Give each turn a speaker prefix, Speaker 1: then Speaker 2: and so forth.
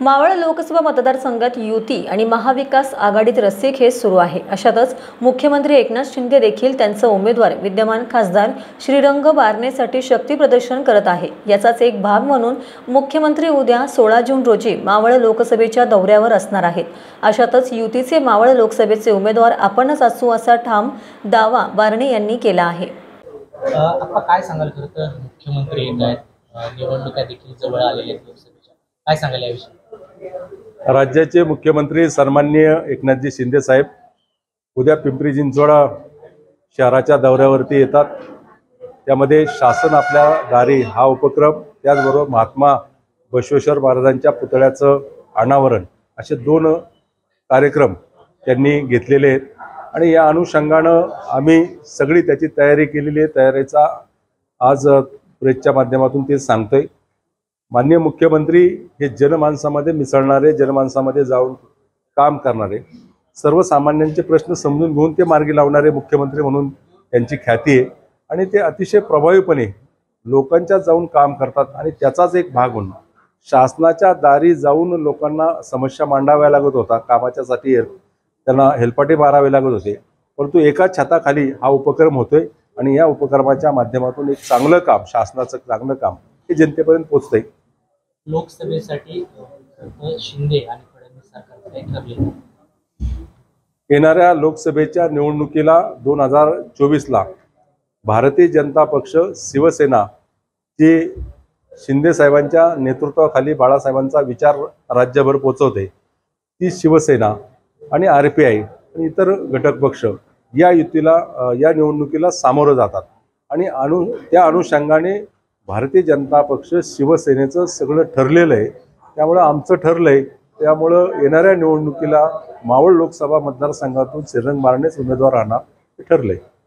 Speaker 1: मावळ लोकसभा मतदारसंघात युती आणि महाविकास आघाडीत रस्सीखेच सुरू आहे. अशातच मुख्यमंत्री एकनाथ शिंदे देखील त्यांचा उमेदवार विद्यमान खासदार श्रीरंग बारणेसाठी शक्ती प्रदर्शन करत आहे. याचाच एक भाग म्हणून मुख्यमंत्री उद्या सोळा जून रोजी मावळ लोकसभेच्या दौऱ्यावर असणार आहेत. अशातच युतीचे मावळ लोकसभेचे उमेदवार आपणच असू असा ठाम दावा बारणे यांनी केला आहे.
Speaker 2: काय सांगाल खरं तर? मुख्यमंत्री येत आहेत. निवडणुका देखील जवळ आलेल्या आहेत लोकसभेच्या. काय सांगाल याविषयी?
Speaker 3: राज्याचे मुख्यमंत्री सन्माननीय एकनाथजी शिंदे साहेब उद्या पिंपरी चिंचवडा शहराच्या दौऱ्यावरती येतात. त्यामध्ये शासन आपल्या दारी हा उपक्रम त्याचबरोबर महात्मा बसवेश्वर महाराजांच्या पुतळ्याचं अनावरण असे दोन कार्यक्रम त्यांनी घेतलेले आहेत. आणि या अनुषंगानं आम्ही सगळी त्याची तयारी केलेली आहे. तयारीचा आज प्रेसच्या माध्यमातून ते सांगतोय. मान्य मुख्यमंत्री हे जनमानसामध्ये मिसळणारे जनमानसामध्ये जाऊन काम करणारे सर्वसामान्यांचे प्रश्न समजून घेऊन ते मार्गी लावणारे मुख्यमंत्री म्हणून त्यांची ख्याती आहे. आणि ते अतिशय प्रभावीपणे लोकांच्या जाऊन काम करतात आणि त्याचाच एक भाग म्हणून शासनाच्या दारी जाऊन लोकांना समस्या मांडाव्या लागत होता कामाच्यासाठी त्यांना हेलपाटे मारावे लागत होते. परंतु एका छताखाली हा उपक्रम होतोय आणि या उपक्रमाच्या माध्यमातून एक चांगलं काम शासनाचं चांगलं काम हे जनतेपर्यंत पोचतंय.
Speaker 2: लोकसभेसाठी शिंदे आणि फडणवीस सरकारचं काही
Speaker 3: येणाऱ्या लोकसभेच्या निवडणुकीला दोन हजार चोवीसला भारतीय जनता पक्ष शिवसेना जी शिंदे साहेबांच्या नेतृत्वाखाली बाळासाहेबांचा विचार राज्यभर पोचवते. ती शिवसेना आणि आर पी आय आणि इतर घटक पक्ष या युतीला या निवडणुकीला सामोरं जातात. आणि अनु त्या अनुषंगाने भारतीय जनता पक्ष शिवसेनेचं सगळं ठरलेलं आहे. त्यामुळं आमचं ठरलं आहे त्यामुळं येणाऱ्या निवडणुकीला मावळ लोकसभा मतदारसंघातून श्रीरंग मारणेच उमेदवार राहणार हे आहे